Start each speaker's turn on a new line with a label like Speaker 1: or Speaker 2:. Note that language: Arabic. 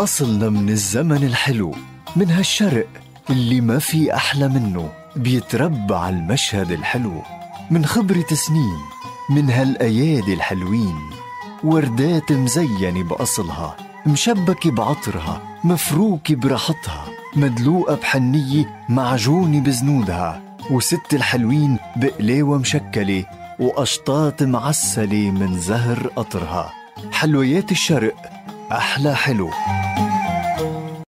Speaker 1: أصلنا من الزمن الحلو من هالشرق اللي ما في أحلى منه بيتربى على المشهد الحلو. من خبرة سنين من هالأيادي الحلوين. وردات مزينة بأصلها مشبكة بعطرها مفروكة برحتها مدلوقة بحنية معجونة بزنودها. وست الحلوين بقلاوة مشكلة وقشطات معسلة من زهر قطرها. حلويات الشرق أحلى حلو.